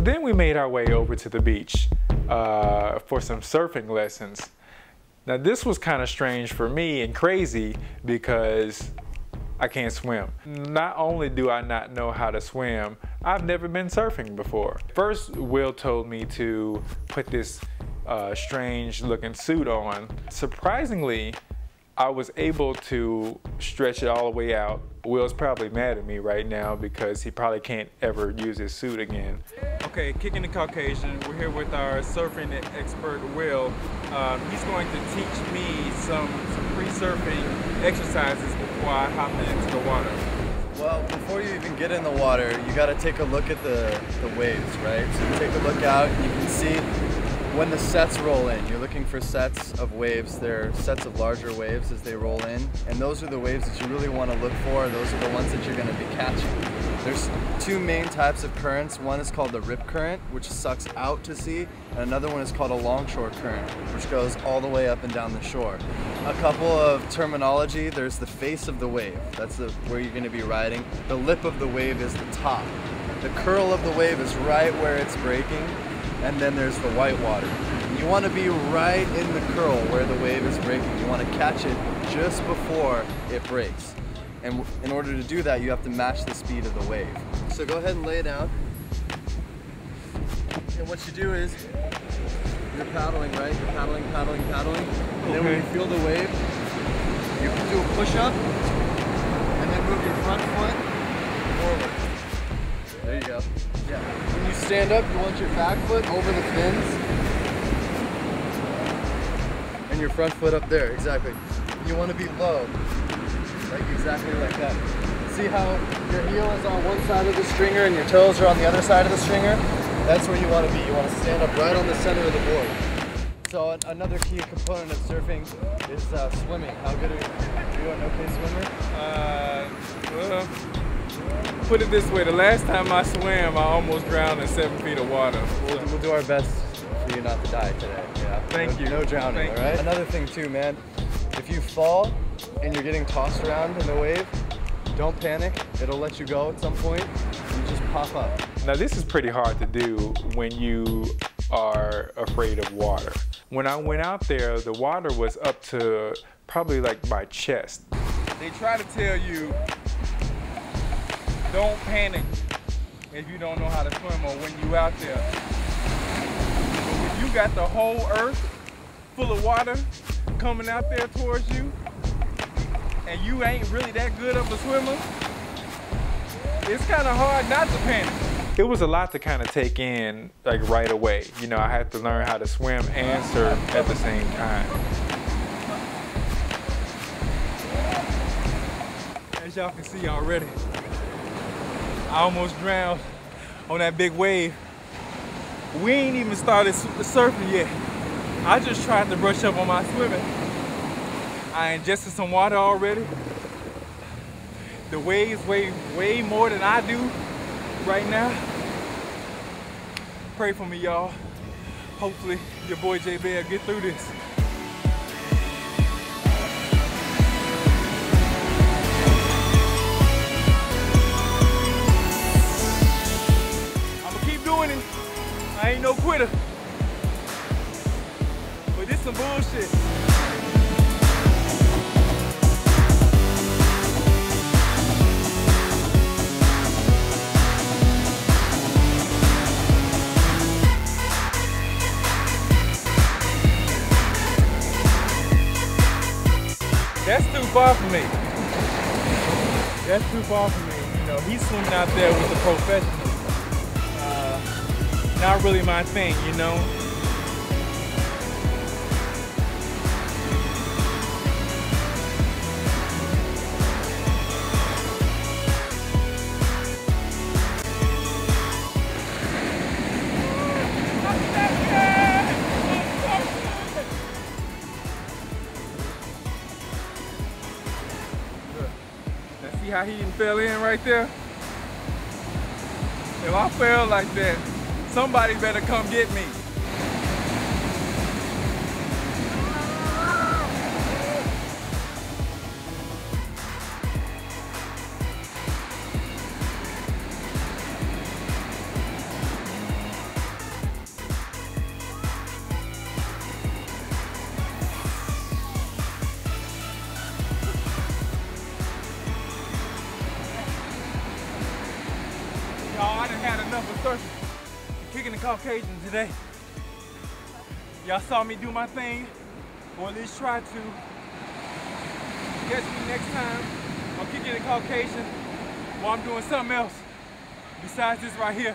So then we made our way over to the beach uh, for some surfing lessons. Now this was kind of strange for me and crazy because I can't swim. Not only do I not know how to swim, I've never been surfing before. First, Will told me to put this uh, strange looking suit on. Surprisingly, I was able to stretch it all the way out. Will's probably mad at me right now because he probably can't ever use his suit again. Okay, Kickin' It Caucasian. We're here with our surfing expert, Will. Um, he's going to teach me some, some pre-surfing exercises before I hop into the water. Well, before you even get in the water, you got to take a look at the, the waves, right? So you take a look out, you can see when the sets roll in, you're looking for sets of waves. They're sets of larger waves as they roll in, and those are the waves that you really want to look for. Those are the ones that you're going to be catching. There's two main types of currents. One is called the rip current, which sucks out to sea, and another one is called a longshore current, which goes all the way up and down the shore. A couple of terminology, there's the face of the wave. That's the, where you're going to be riding. The lip of the wave is the top. The curl of the wave is right where it's breaking, and then there's the white water. You want to be right in the curl where the wave is breaking. You want to catch it just before it breaks. And in order to do that, you have to match the speed of the wave. So go ahead and lay down. And what you do is, you're paddling, right? You're paddling, paddling, paddling. And okay. then when you feel the wave, you can do a push-up, and then move your front foot forward. There you go. Yeah. When you stand up, you want your back foot over the fins. And your front foot up there, exactly. You want to be low, like exactly like that. See how your heel is on one side of the stringer and your toes are on the other side of the stringer? That's where you want to be. You want to stand up right on the center of the board. So another key component of surfing is uh, swimming. How good are you? Are you an okay swimmer? Uh, well, put it this way, the last time I swam, I almost drowned in seven feet of water. We'll, we'll do our best for you not to die today. Yeah. Thank no, you. No drowning, Thank all right? You. Another thing too, man, if you fall and you're getting tossed around in the wave, don't panic. It'll let you go at some point. You just pop up. Now this is pretty hard to do when you are afraid of water. When I went out there, the water was up to probably like my chest. They try to tell you don't panic if you don't know how to swim or when you out there. But when you got the whole earth full of water coming out there towards you, and you ain't really that good of a swimmer, it's kind of hard not to panic. It was a lot to kind of take in like right away. You know, I had to learn how to swim and surf at the same time. As y'all can see already, I almost drowned on that big wave. We ain't even started surfing yet. I just tried to brush up on my swimming. I ingested some water already. The waves weigh way more than I do right now. Pray for me, y'all. Hopefully, your boy J Bev get through this. Ain't no quitter. But this some bullshit. That's too far for me. That's too far for me. You know, he's swimming out there with the professionals not really my thing, you know? see how he fell in right there? If I fell like that, Somebody better come get me. I done had enough of searching kicking the Caucasian today. Y'all saw me do my thing, or at least try to. Catch me next time. I'm Kickin' It Caucasian while I'm doing something else besides this right here.